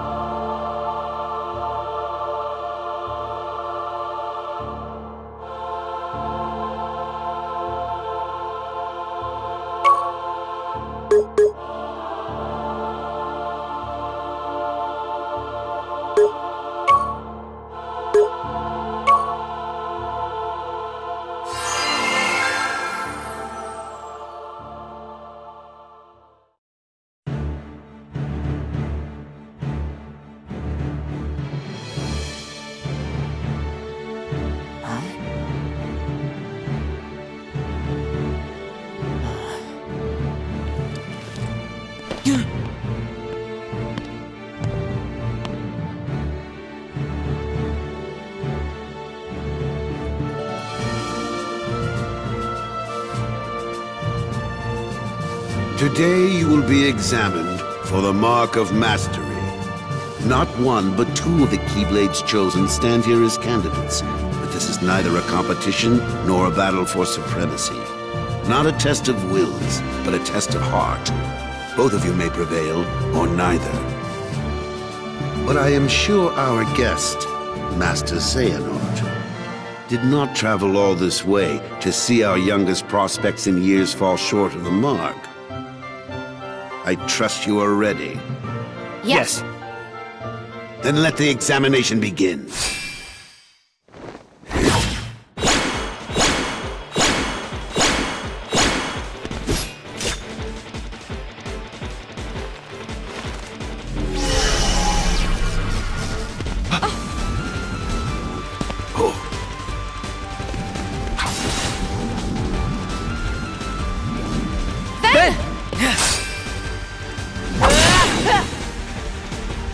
Oh. Today you will be examined for the Mark of Mastery. Not one, but two of the Keyblades chosen stand here as candidates. But this is neither a competition nor a battle for supremacy. Not a test of wills, but a test of heart. Both of you may prevail, or neither. But I am sure our guest, Master Xehanort, did not travel all this way to see our youngest prospects in years fall short of the mark. I trust you are ready. Yes. Then let the examination begin.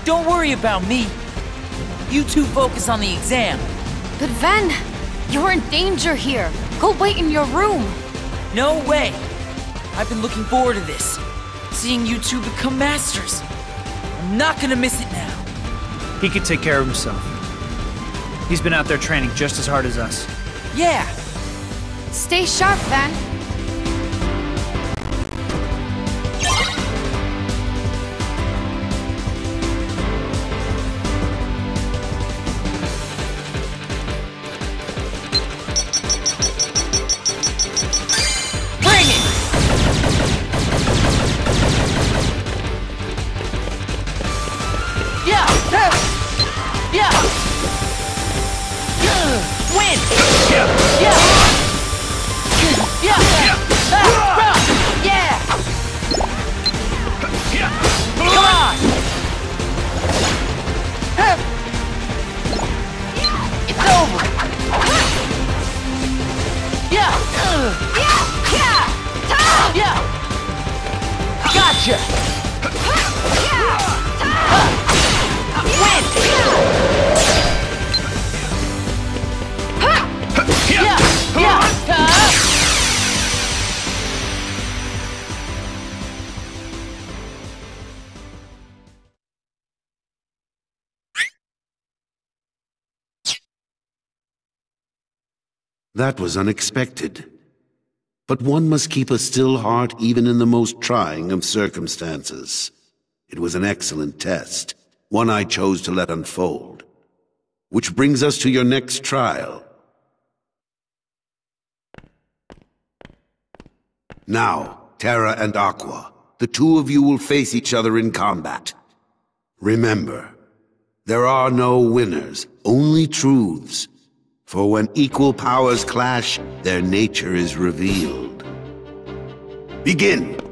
Don't worry about me. You two focus on the exam. But Ven, you're in danger here. Go wait in your room. No way. I've been looking forward to this. Seeing you two become masters. I'm not gonna miss it now. He could take care of himself. He's been out there training just as hard as us. Yeah, Stay sharp, Ven. Yeah! Yeah! Yeah! Win! Yeah! Yeah! Ah, Yeah! Yeah! Come on! Yeah. It's over! Yeah. Yeah! Yeah! Yeah! Gotcha! That was unexpected. But one must keep a still heart even in the most trying of circumstances. It was an excellent test, one I chose to let unfold. Which brings us to your next trial. Now, Terra and Aqua, the two of you will face each other in combat. Remember, there are no winners, only truths. For when equal powers clash, their nature is revealed. Begin!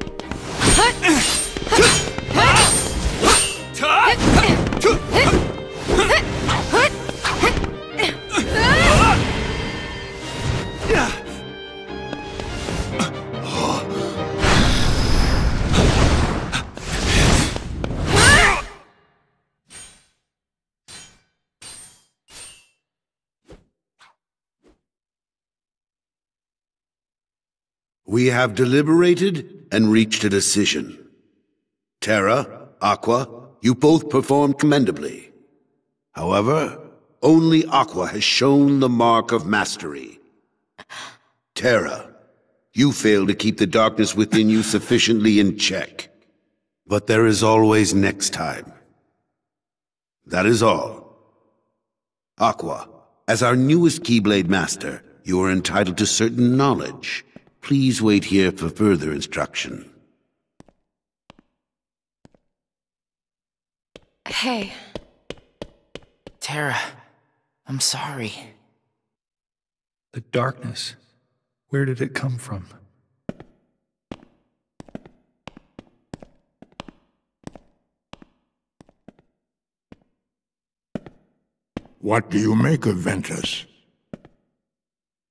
We have deliberated and reached a decision. Terra, Aqua, you both performed commendably. However, only Aqua has shown the mark of mastery. Terra, you failed to keep the darkness within you sufficiently in check. But there is always next time. That is all. Aqua, as our newest Keyblade Master, you are entitled to certain knowledge. Please wait here for further instruction. Hey, Terra, I'm sorry. The darkness. Where did it come from? What do you make of Ventus?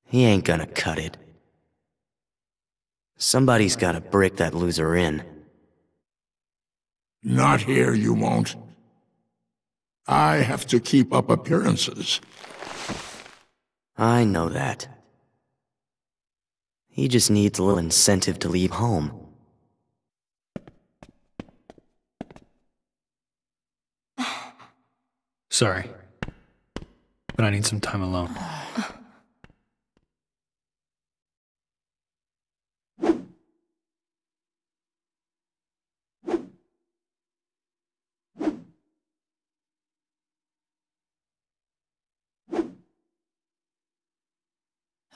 He ain't gonna cut it. Somebody's gotta brick that loser in. Not here, you won't. I have to keep up appearances. I know that. He just needs a little incentive to leave home. Sorry. But I need some time alone.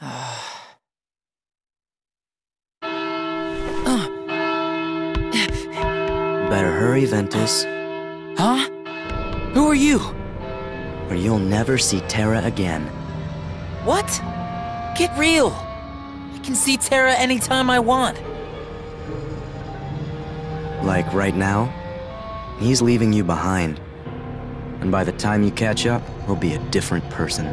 Better hurry, Ventus, Huh? Who are you? or you'll never see Terra again. What? Get real. I can see Terra anytime I want. Like right now, he's leaving you behind. And by the time you catch up, he'll be a different person.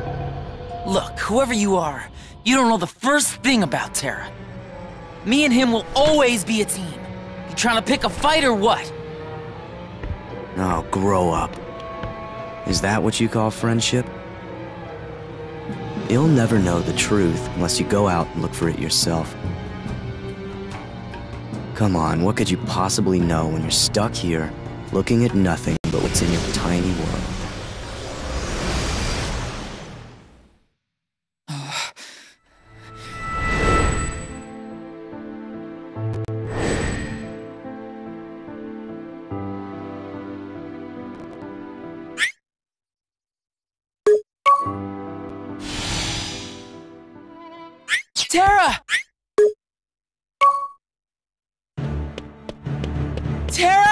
Look, whoever you are, you don't know the first thing about Terra. Me and him will always be a team. You trying to pick a fight or what? Oh, grow up. Is that what you call friendship? You'll never know the truth unless you go out and look for it yourself. Come on, what could you possibly know when you're stuck here, looking at nothing but what's in your tiny world? Terra! Terra!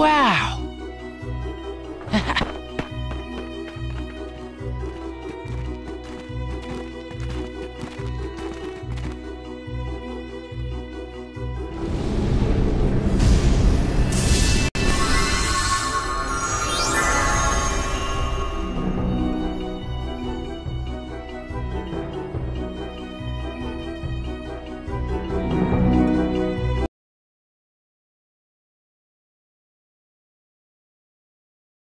Wow!